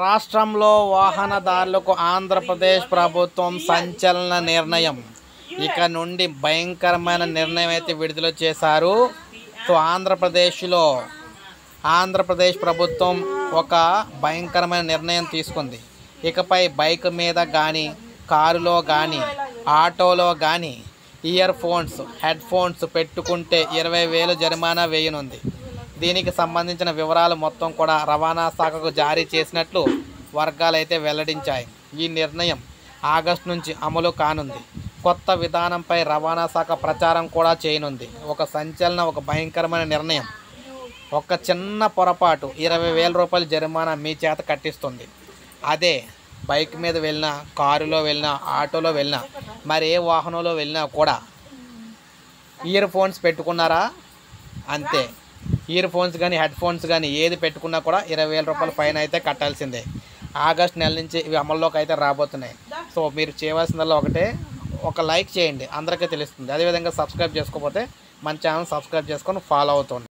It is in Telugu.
రాష్ట్రంలో వాహనదారులకు ఆంధ్రప్రదేశ్ ప్రభుత్వం సంచలన నిర్ణయం. ఇక నుండి భయంకరమైన నిర్ణయం అయితే విడుదల చేశారు. సో ఆంధ్రప్రదేశ్లో ఆంధ్రప్రదేశ్ ప్రభుత్వం ఒక భయంకరమైన నిర్ణయం తీసుకుంది. ఇకపై బైక్ మీద కానీ కారులో కానీ ఆటోలో కానీ ఇయర్ ఫోన్స్ హెడ్ ఫోన్స్ పెట్టుకుంటే ఇరవై వేలు జరిమానా వేయనుంది. దీనికి సంబంధించిన వివరాలు మొత్తం కూడా రవాణా శాఖకు జారీ చేసినట్లు వర్గాలు అయితే వెల్లడించాయి. ఈ నిర్ణయం ఆగస్టు నుంచి అమలు కానుంది. కొత్త విధానంపై రవాణా శాఖ ప్రచారం కూడా చేయనుంది. ఒక సంచలన ఒక భయంకరమైన నిర్ణయం. ఒక చిన్న పొరపాటు ఇరవై వేల రూపాయల జరిమానా మీ చేత కట్టిస్తుంది. అదే బైక్ మీద వెళ్ళినా కారులో వెళ్ళినా ఆటోలో వెళ్ళినా మరి ఏ వాహనంలో వెళ్ళినా కూడా ఇయర్ ఫోన్స్ పెట్టుకున్నారా? అంతే. ఇయర్ ఫోన్స్ కానీ హెడ్ ఫోన్స్ కానీ ఏది పెట్టుకున్నా కూడా ఇరవై వేల రూపాయల ఫైన్ అయితే కట్టాల్సిందే. ఆగస్ట్ నెల నుంచి ఇవి అమల్లోకి అయితే రాబోతున్నాయి. సో మీరు చేయవలసిందల్లా ఒకటే ఒక లైక్ చేయండి. అందరికీ తెలుస్తుంది. అదేవిధంగా సబ్స్క్రైబ్ చేసుకోకపోతే మన ఛానల్ సబ్స్క్రైబ్ చేసుకొని ఫాలో అవుతుంది